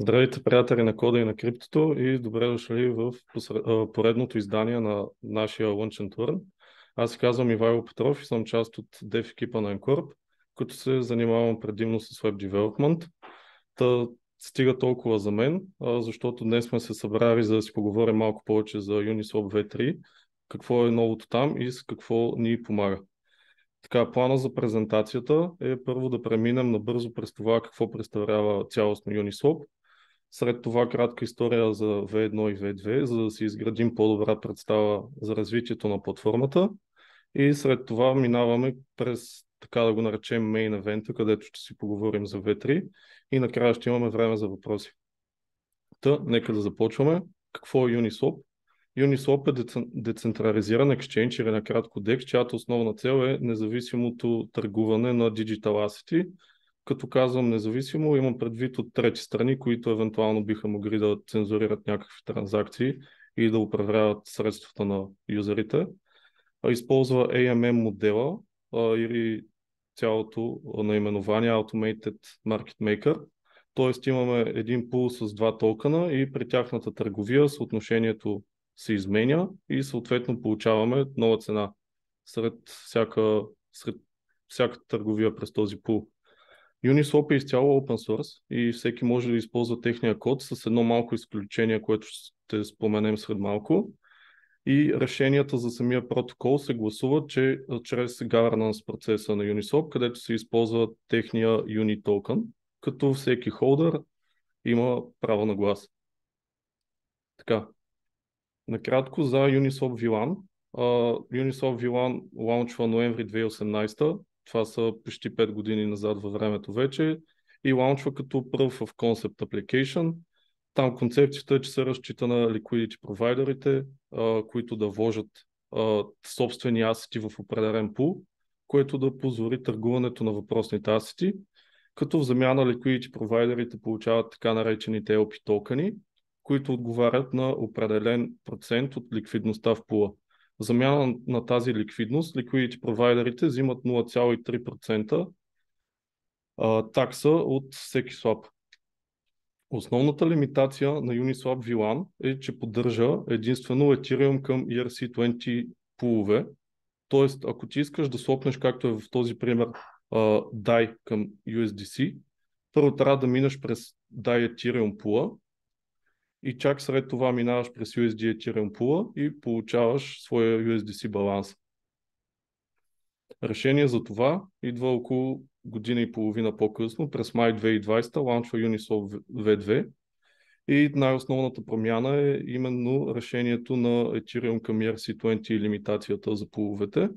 Здравейте, приятели на кода и на криптото и добре дошли в поредното издание на нашия and Turn. Аз се казвам Ивайло Петров и съм част от дев екипа на Encorp, като се занимавам предимно с Web Development. Та стига толкова за мен, защото днес сме се събрали за да си поговорим малко повече за Uniswap V3, какво е новото там и с какво ни помага. Така, плана за презентацията е първо да преминем набързо през това какво представлява цялостно Uniswap, след това кратка история за V1 и V2, за да си изградим по-добра представа за развитието на платформата. И след това минаваме през, така да го наречем, мейн евента, където ще си поговорим за V3 и накрая ще имаме време за въпроси. Та, нека да започваме. Какво е Uniswap? Uniswap е децентрализиран екшенч или накратко DEX, чиято основна цел е независимото търгуване на digital assets, като казвам независимо, имам предвид от трети страни, които евентуално биха могли да цензурират някакви транзакции и да управляват средствата на юзерите. Използва AMM модела или цялото наименование Automated Market Maker. Тоест имаме един пул с два токена и при тяхната търговия съотношението се изменя и съответно получаваме нова цена сред всяка, сред всяка търговия през този пул. Uniswap е изцяло open source и всеки може да използва техния код с едно малко изключение, което ще споменем след малко. И решенията за самия протокол се гласуват че, чрез governance процеса на Uniswap, където се използва техния Uni токен, като всеки холдър има право на глас. Така. Накратко за Uniswap VLAN. Uh, Uniswap VLAN лаунчва ноември 2018 това са почти 5 години назад във времето вече и лаунчва като Proof of Concept Application. Там концепцията е, че се разчита на liquidity провайдерите, които да вложат собствени асети в определен пул, което да позволи търгуването на въпросните асети, като в замяна liquidity провайдерите получават така наречените LP токени, които отговарят на определен процент от ликвидността в пула. Замяна на тази ликвидност, liquidity провайдерите взимат 0,3% такса от всеки слаб. Основната лимитация на Uniswap VLAN е, че поддържа единствено Ethereum към ERC20 пулове. Тоест, ако ти искаш да слопнеш, както е в този пример, DAI към USDC, първо трябва да минеш през DAI Ethereum пула, и чак след това минаваш през USD Ethereum пула и получаваш своя USDC баланс. Решение за това идва около година и половина по-късно, през май 2020, ланчва Uniswap V2 и най-основната промяна е именно решението на Ethereum към ERC20 и лимитацията за пуловете,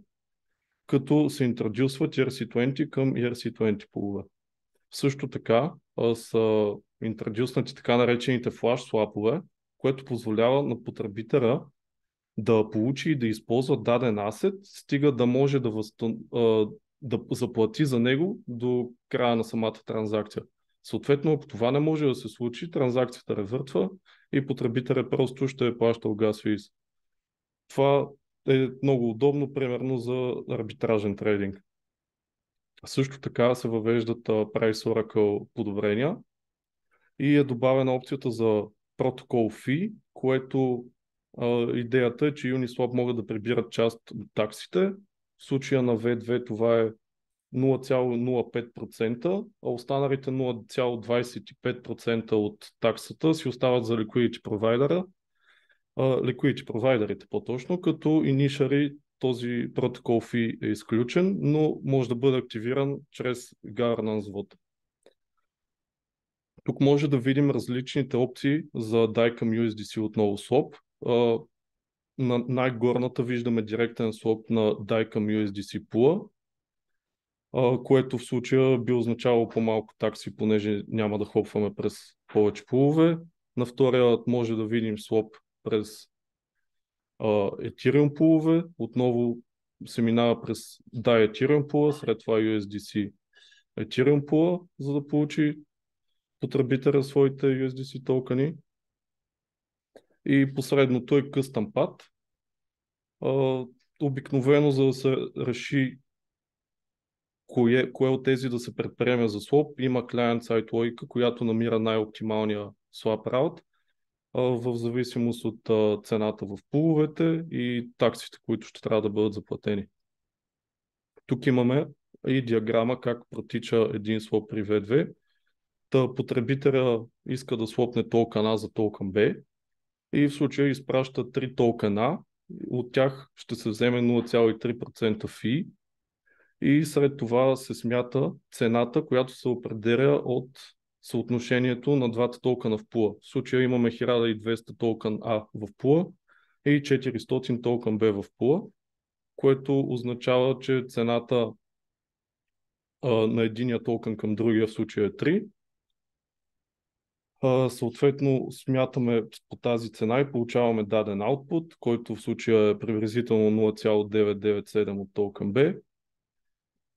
като се интродюсва ERC20 към ERC20 пулове. Също така са интродюснати така наречените флаш слапове, което позволява на потребителя да получи и да използва даден асет, стига да може да, възстан... да заплати за него до края на самата транзакция. Съответно, ако това не може да се случи, транзакцията ревъртва и потребителят просто ще е плащал газ физ. Това е много удобно, примерно за арбитражен трейдинг. Също така се въвеждат Price Oracle подобрения, и е добавена опцията за протокол Fee, което а, идеята е, че Uniswap могат да прибират част от таксите. В случая на V2 това е 0,05%, а останалите 0,25% от таксата си остават за liquidity провайдера, liquidity провайдерите по-точно, като инишари този протокол фи е изключен, но може да бъде активиран чрез governance vote. Тук може да видим различните опции за DAI USDC отново swap. На най-горната виждаме директен swap на DAI USDC пула, което в случая би означавало по-малко такси, понеже няма да хопваме през повече пулове. На втория може да видим swap през Ethereum пулове. Отново се минава през DAI Ethereum пула, след това USDC Ethereum пула, за да получи потребителя своите USDC токени. И последното е Custom Path. обикновено, за да се реши кое, кое от тези да се предприеме за слоп. Има клиент-сайт логика, която намира най-оптималния swap route в зависимост от цената в пуловете и таксите, които ще трябва да бъдат заплатени. Тук имаме и диаграма как протича един слоп при V2. Та потребителя иска да слопне токен А за токен Б и в случая изпраща 3 токена, от тях ще се вземе 0,3% фи и след това се смята цената, която се определя от съотношението на двата токена в пула. В случая имаме 1200 токен А в пула и 400 токен Б в пула, което означава, че цената а, на единия токен към другия в случая е 3. Съответно, смятаме по тази цена и получаваме даден output, който в случая е приблизително 0,997 от токен Б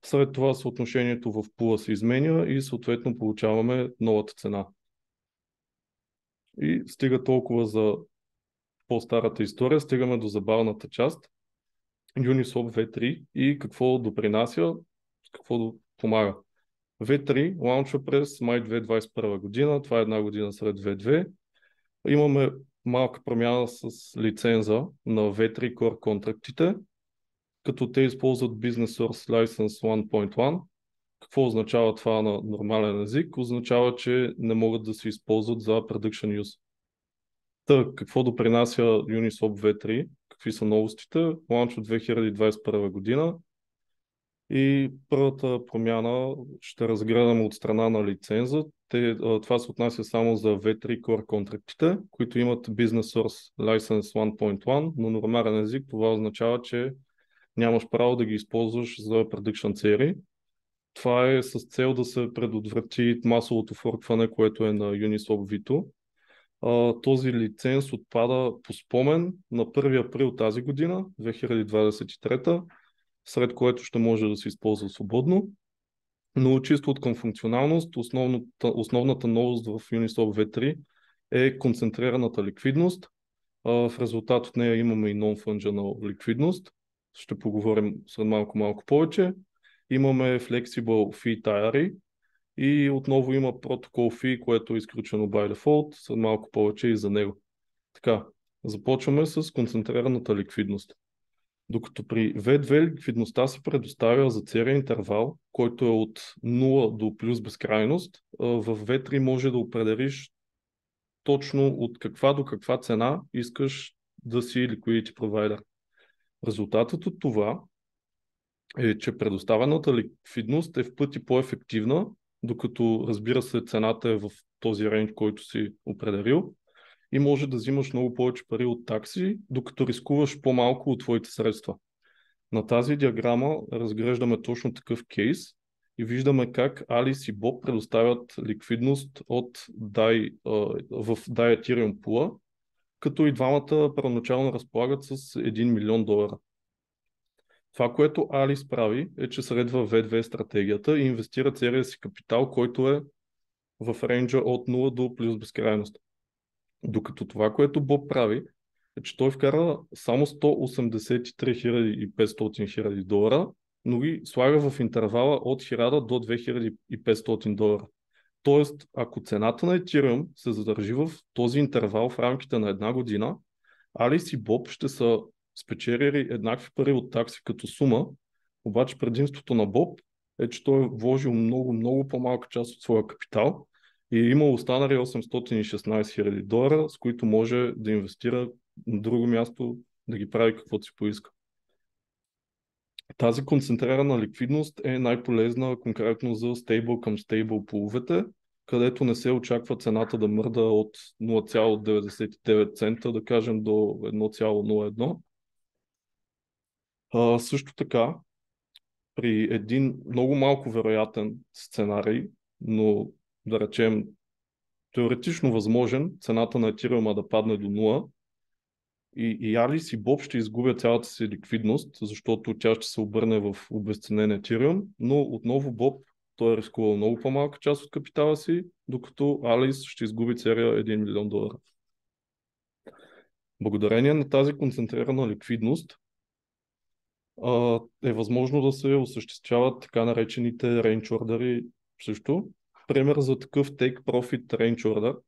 след това съотношението в пула се изменя и съответно получаваме новата цена. И стига толкова за по-старата история, стигаме до забавната част. Uniswap V3 и какво допринася, какво помага. V3 лаунчва през май 2021 година, това е една година след V2. Имаме малка промяна с лиценза на V3 Core контрактите, като те използват Business Source License 1.1. Какво означава това на нормален език? Означава, че не могат да се използват за production use. Та, какво допринася Uniswap V3? Какви са новостите? Ланч от 2021 година. И първата промяна ще разгледаме от страна на лиценза. Те, това се отнася само за V3 Core контрактите, които имат Business Source License 1.1, но нормален език това означава, че нямаш право да ги използваш за production цели. Това е с цел да се предотврати масовото форкване, което е на Uniswap Vito. този лиценз отпада по спомен на 1 април тази година, 2023, сред което ще може да се използва свободно. Но чисто от към функционалност, основната, основната новост в Uniswap V3 е концентрираната ликвидност. в резултат от нея имаме и non-fungible ликвидност ще поговорим след малко малко повече. Имаме Flexible Fee Diary и отново има протокол Fee, което е изключено by default, след малко повече и за него. Така, започваме с концентрираната ликвидност. Докато при V2 ликвидността се предоставя за целия интервал, който е от 0 до плюс безкрайност, в V3 може да определиш точно от каква до каква цена искаш да си liquidity provider. Резултатът от това е, че предоставената ликвидност е в пъти по-ефективна, докато разбира се цената е в този рейндж, който си определил и може да взимаш много повече пари от такси, докато рискуваш по-малко от твоите средства. На тази диаграма разглеждаме точно такъв кейс и виждаме как Alice и Bob предоставят ликвидност от DAI, в DAI Ethereum Pool, като и двамата първоначално разполагат с 1 милион долара. Това, което Алис прави, е, че следва V2 стратегията и инвестира целия си капитал, който е в рейнджа от 0 до плюс безкрайност. Докато това, което Боб прави, е, че той вкара само 183 500 долара, но ги слага в интервала от 1000 до 2500 долара. Тоест, ако цената на Ethereum се задържи в този интервал в рамките на една година, Алис и Боб ще са спечелили еднакви пари от такси като сума, обаче предимството на Боб е, че той е вложил много, много по-малка част от своя капитал и имал останали 816 000 долара, с които може да инвестира на друго място, да ги прави каквото си поиска. Тази концентрирана ликвидност е най-полезна конкретно за стейбъл към стейбъл половете, където не се очаква цената да мърда от 0,99 цента, да кажем, до 1,01. А, също така, при един много малко вероятен сценарий, но да речем теоретично възможен, цената на Ethereum да падне до 0, и, и Алис и Боб ще изгубят цялата си ликвидност, защото тя ще се обърне в обесценен Ethereum, но отново Боб той е рискувал много по-малка част от капитала си, докато Алис ще изгуби целия 1 милион долара. Благодарение на тази концентрирана ликвидност, е възможно да се осъществяват така наречените range order също. Пример за такъв take profit range order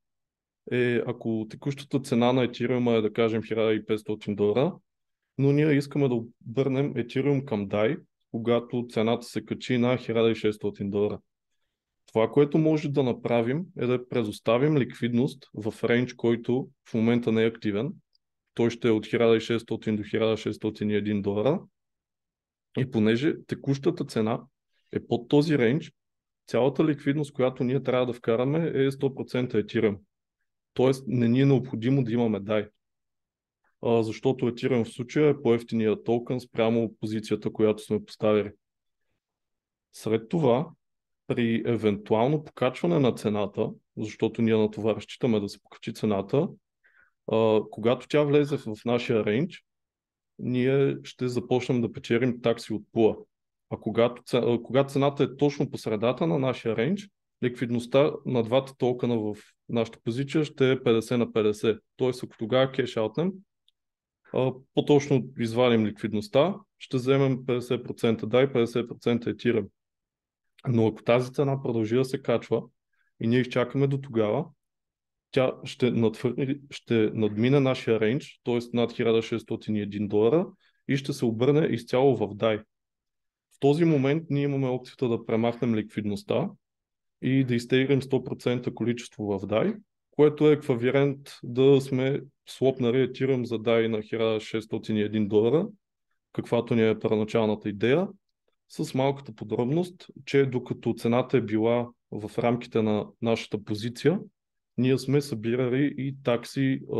е ако текущата цена на Ethereum е да кажем 1500 долара, но ние искаме да обърнем Ethereum към DAI, когато цената се качи на 1600 долара. Това, което може да направим е да предоставим ликвидност в рейндж, който в момента не е активен. Той ще е от 1600 до 1601 долара. И понеже текущата цена е под този рейндж, цялата ликвидност, която ние трябва да вкараме е 100% Ethereum. Тоест не ни е необходимо да имаме DAI. А, защото Ethereum в случая е по-ефтиния токен спрямо позицията, която сме поставили. След това при евентуално покачване на цената, защото ние на това разчитаме да се покачи цената, а, когато тя влезе в нашия рейндж, ние ще започнем да печелим такси от пула. А когато, когато цената е точно по средата на нашия рейндж, ликвидността на двата токена в нашата позиция ще е 50 на 50. Тоест, ако тогава кешаутнем, по-точно извадим ликвидността, ще вземем 50% DAI, 50% Ethereum. Но ако тази цена продължи да се качва и ние изчакаме до тогава, тя ще, надфърни, ще надмине нашия рейндж, т.е. над 1601 долара и ще се обърне изцяло в DAI. Този момент ние имаме опцията да премахнем ликвидността и да изтеглим 100% количество в DAI, което е еквивалент да сме слопнали Ethereum за DAI на 1601 долара, каквато ни е първоначалната идея, с малката подробност, че докато цената е била в рамките на нашата позиция, ние сме събирали и такси а,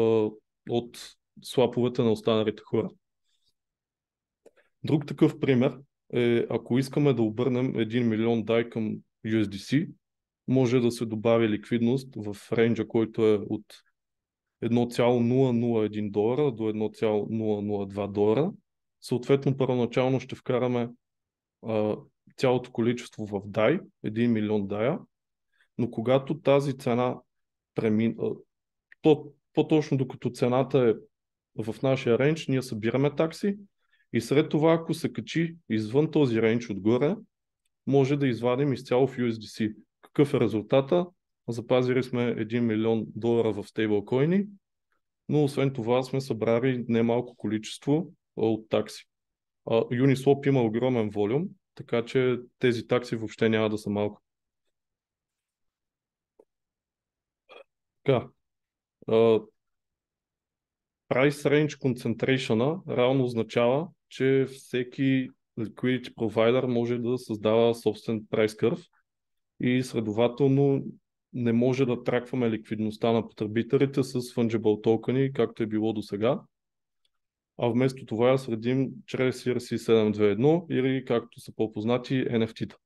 от слаповете на останалите хора. Друг такъв пример е, ако искаме да обърнем 1 милион дай към USDC, може да се добави ликвидност в рейнджа, който е от 1,001 долара до 1,002 долара. Съответно, първоначално ще вкараме а, цялото количество в DAI, 1 милион DAI, но когато тази цена премин... то, по-точно докато цената е в нашия рейндж, ние събираме такси и след това, ако се качи извън този рейндж отгоре, може да извадим изцяло в USDC. Какъв е резултата? Запазили сме 1 милион долара в стейблкоини, но освен това сме събрали немалко количество от такси. Uniswap има огромен волюм, така че тези такси въобще няма да са малко. Така. Price range concentration реално означава, че всеки liquidity provider може да създава собствен price curve и следователно не може да тракваме ликвидността на потребителите с fungible токени, както е било до сега. А вместо това я следим чрез ERC721 или както са по-познати NFT-та.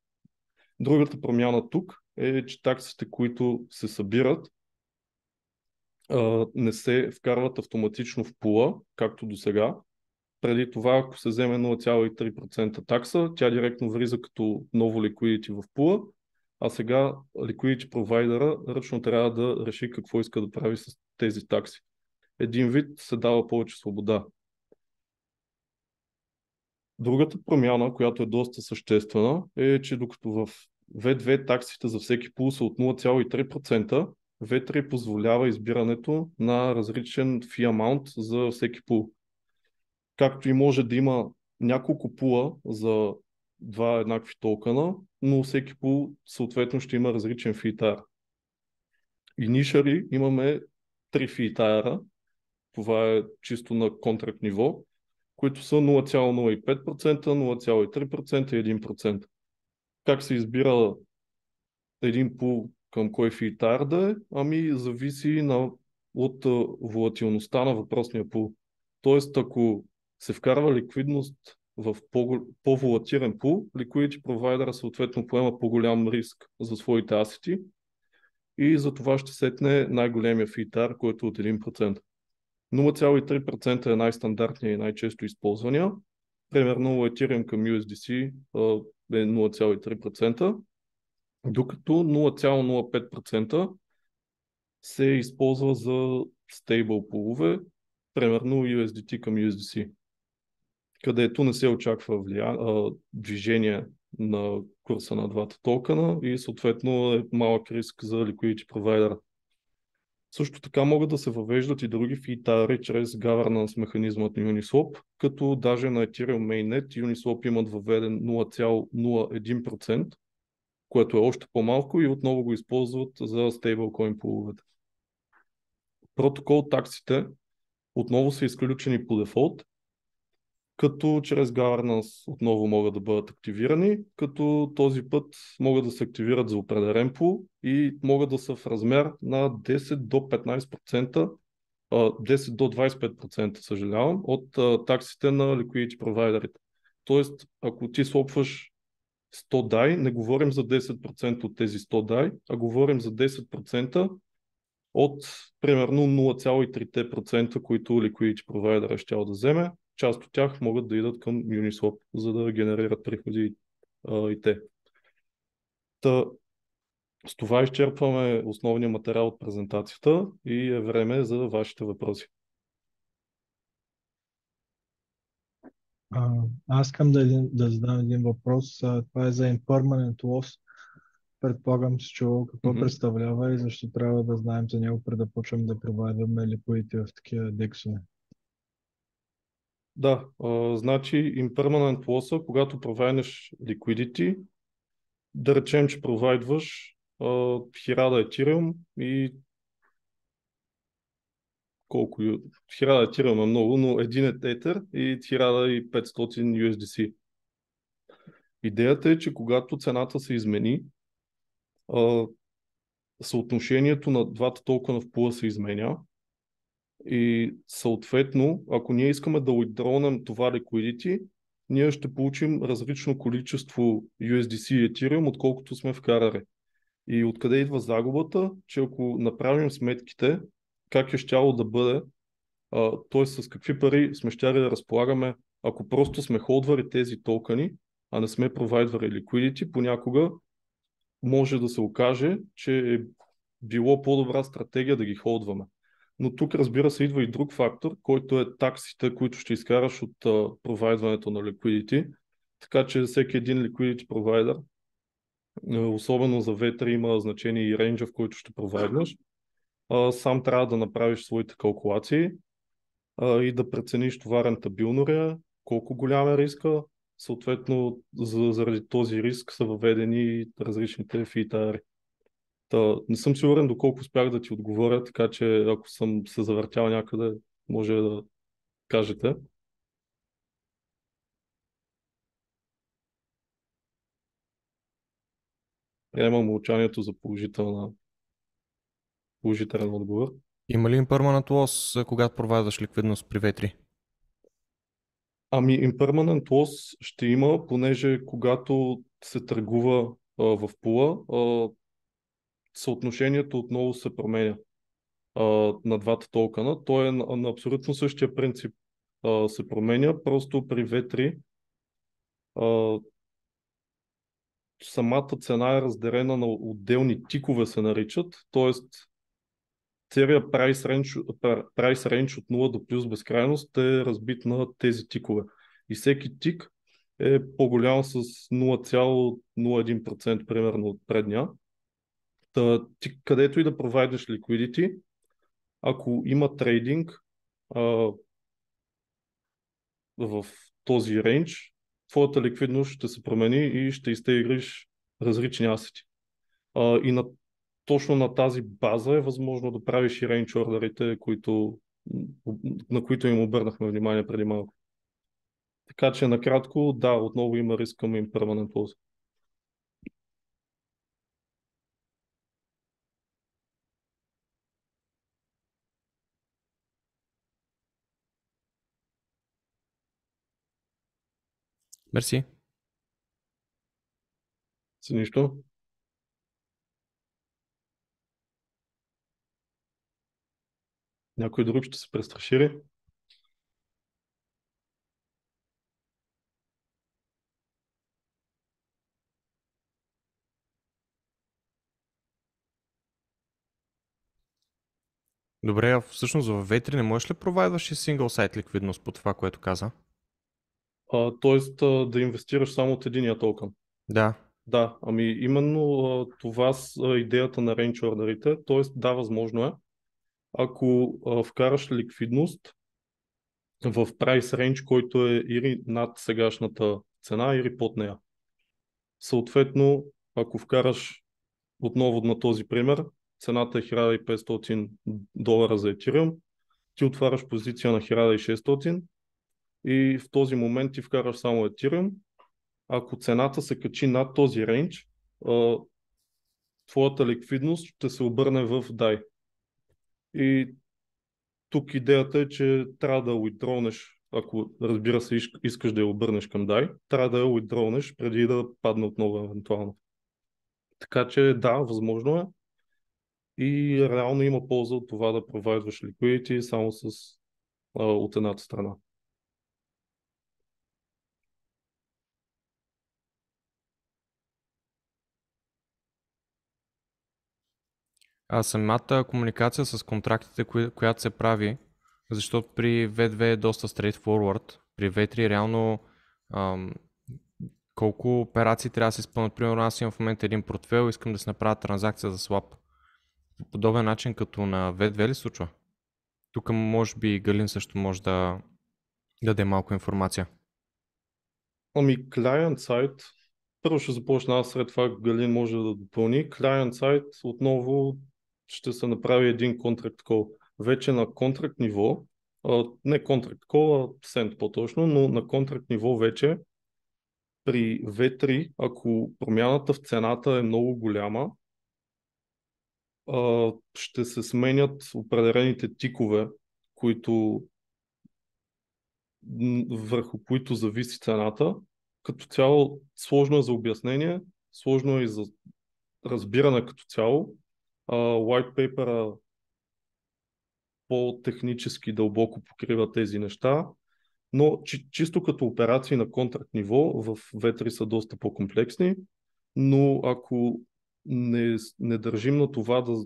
Другата промяна тук е, че таксите, които се събират, не се вкарват автоматично в пула, както до сега. Преди това, ако се вземе 0,3% такса, тя директно влиза като ново liquidity в пула, а сега liquidity провайдера ръчно трябва да реши какво иска да прави с тези такси. Един вид се дава повече свобода. Другата промяна, която е доста съществена, е, че докато в V2 таксите за всеки пул са от 0,3%, V3 позволява избирането на различен fee amount за всеки пул. Както и може да има няколко пула за два еднакви токена, но всеки пул съответно ще има различен фитар. Initially имаме три фитара, това е чисто на контракт ниво, които са 0,05%, 0,3% и 1%. Как се избира един пул към кой фитар да е? Ами зависи на, от волатилността на въпросния пул. Тоест, ако се вкарва ликвидност в по-волатирен пул, liquidity провайдера съответно поема по-голям риск за своите асети и за това ще сетне най-големия фитар, който е от 1%. 0,3% е най-стандартният и най-често използвания. Примерно Ethereum към USDC е 0,3%, докато 0,05% се използва за стейбл полове, примерно USDT към USDC. Където не се очаква влия... движение на курса на двата токена и съответно е малък риск за liquidity провайдера. Също така могат да се въвеждат и други фитари чрез governance механизмът на Uniswap, като даже на Ethereum Mainnet Uniswap имат въведен 0,01%, което е още по-малко и отново го използват за стейблкоин половете. Протокол таксите отново са изключени по дефолт, като чрез governance отново могат да бъдат активирани, като този път могат да се активират за определен пул и могат да са в размер на 10 до 15%, 10 до 25% съжалявам, от таксите на liquidity провайдерите. Тоест, ако ти слопваш 100 дай, не говорим за 10% от тези 100 дай, а говорим за 10% от примерно 0,3%, които liquidity провайдера ще да вземе част от тях могат да идат към Uniswap, за да генерират приходи а, и те. Та, с това изчерпваме основния материал от презентацията и е време за вашите въпроси. А, аз искам да, да задам един въпрос. Това е за impermanent loss. Предполагам, че чувал какво mm-hmm. представлява и защо трябва да знаем за него, преди да почвам да провайдаме ликвидите в такива дексове. Да, а, значи impermanent loss когато провайднеш liquidity, да речем, че провайдваш а, 1000 Ethereum и колко 1000 Ethereum е много, но един е Tether и 1500 USDC. Идеята е, че когато цената се измени, а, съотношението на двата токена в пула се изменя и съответно, ако ние искаме да уидронем това liquidity, ние ще получим различно количество USDC и Ethereum, отколкото сме вкарали. И откъде идва загубата, че ако направим сметките, как е щяло да бъде, т.е. с какви пари сме щяли да разполагаме, ако просто сме холдвали тези токени, а не сме провайдвали liquidity, понякога може да се окаже, че е било по-добра стратегия да ги холдваме. Но тук разбира се идва и друг фактор, който е таксите, които ще изкараш от провайдването на liquidity. Така че всеки един liquidity провайдер, особено за V3 има значение и рейнджа, в който ще провайдваш, сам трябва да направиш своите калкулации и да прецениш това рентабилно ли е, колко голям е риска, съответно заради този риск са въведени различните фитари. Та, не съм сигурен доколко успях да ти отговоря, така че ако съм се завъртял някъде, може да кажете. Приемам мълчанието за положителна, положителен отговор. Има ли impermanent loss, когато провайдаш ликвидност при V3? Ами impermanent loss ще има, понеже когато се търгува а, в пула, а, съотношението отново се променя а, на двата токена. Той е на, на абсолютно същия принцип а, се променя, просто при V3 а, самата цена е разделена на отделни тикове се наричат, т.е. целият прайс рейндж, прайс рейндж от 0 до плюс безкрайност е разбит на тези тикове. И всеки тик е по-голям с 0,01% примерно от предния. Та, ти, където и да провайдеш liquidity, ако има трейдинг а, в този рейндж, твоята ликвидност ще се промени и ще изтеглиш различни асети. А, и на, точно на тази база е възможно да правиш и рейндж ордерите, които, на които им обърнахме внимание преди малко. Така че накратко, да, отново има риск към impermanent loss. Мерси. С нищо. Някой друг ще се престраши ли? Добре, а всъщност в V3 не можеш ли провайдваш и single site ликвидност по това, което каза? Тоест а, да инвестираш само от единия токен. Да. Да, ами именно това с идеята на range т.е. да, възможно е, ако вкараш ликвидност в прайс range, който е или над сегашната цена, или под нея. Съответно, ако вкараш отново на този пример, цената е 1500 долара за Ethereum, ти отваряш позиция на 1600 и в този момент ти вкараш само Ethereum. Ако цената се качи над този рейндж, твоята ликвидност ще се обърне в DAI. И тук идеята е, че трябва да уидронеш, ако разбира се искаш да я обърнеш към DAI, трябва да я уидронеш преди да падне отново евентуално. Така че да, възможно е. И реално има полза от това да провайдваш liquidity само с, а, от едната страна. А самата комуникация с контрактите, кои, която се прави, защото при V2 е доста straightforward, при V3 реално ам, колко операции трябва да се изпълнят. Примерно аз имам в момента един портфел, искам да се направя транзакция за swap. По подобен начин като на V2 ли случва? Тук може би Галин също може да даде малко информация. Ами, клиент сайт, първо ще започна аз, след това Галин може да допълни. Клиент сайт отново ще се направи един контракт кол. Вече на контракт ниво, не контракт кол, а сент по-точно, но на контракт ниво вече при V3, ако промяната в цената е много голяма, ще се сменят определените тикове, които върху които зависи цената. Като цяло сложно е за обяснение, сложно е и за разбиране като цяло. White paper по-технически дълбоко покрива тези неща, но чи, чисто като операции на контракт ниво в V3 са доста по-комплексни, но ако не, не държим на това да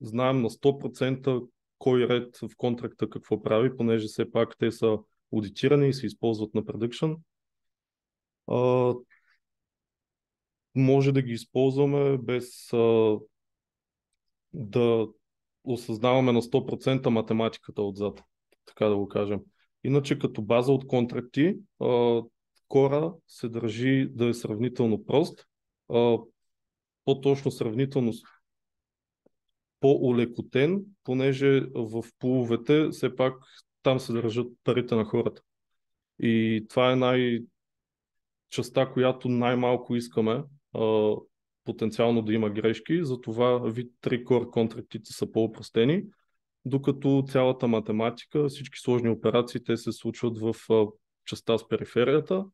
знаем на 100% кой ред в контракта какво прави, понеже все пак те са аудитирани и се използват на а, може да ги използваме без а, да осъзнаваме на 100% математиката отзад, така да го кажем. Иначе като база от контракти, кора се държи да е сравнително прост, по-точно сравнително по-улекотен, понеже в половете все пак там се държат парите на хората. И това е най- частта, която най-малко искаме потенциално да има грешки, затова вид 3 core контрактите са по-опростени докато цялата математика, всички сложни операции, те се случват в частта с периферията.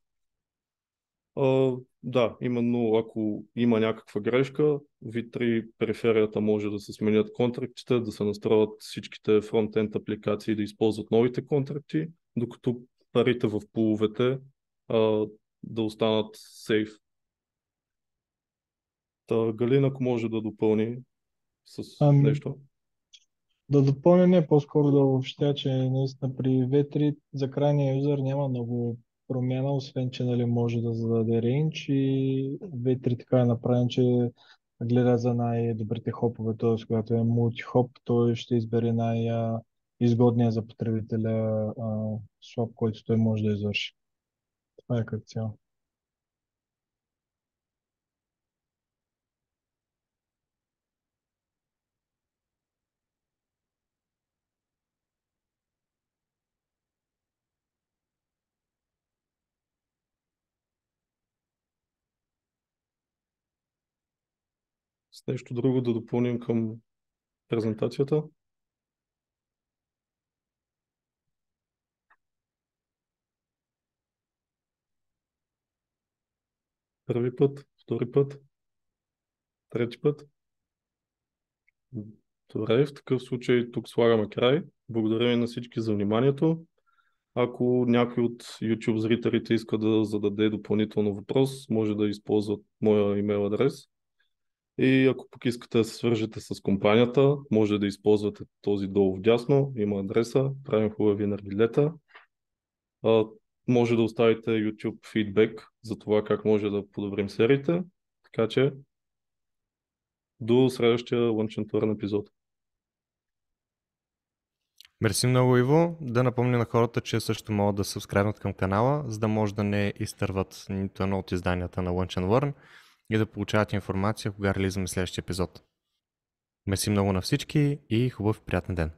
Uh, да, именно ако има някаква грешка, V3 периферията може да се сменят контрактите, да се настроят всичките фронтенд апликации да използват новите контракти, докато парите в половете uh, да останат сейф. Та, Галина, ако може да допълни с ами, нещо. Да допълня, не, по-скоро да въобще, че наистина при V3 за крайния юзер няма много промяна, освен че нали, може да зададе рейндж и V3 така е направен, че гледа за най-добрите хопове, т.е. когато е мултихоп, той ще избере най-изгодния за потребителя слаб, който той може да извърши. Това е като цяло. Нещо друго да допълним към презентацията? Първи път, втори път, трети път. Добре, в такъв случай тук слагаме край. Благодаря ви на всички за вниманието. Ако някой от YouTube зрителите иска да зададе допълнително въпрос, може да използват моя имейл адрес и ако пък искате да се свържете с компанията, може да използвате този долу в дясно, има адреса, правим хубави наргилета. може да оставите YouTube фидбек за това как може да подобрим сериите. Така че до следващия Lunch and епизод. Мерси много, Иво. Да напомня на хората, че също могат да се към канала, за да може да не изтърват нито едно от изданията на Lunch and Learn и да получават информация, кога реализаме следващия епизод. Мерси много на всички и хубав приятен ден!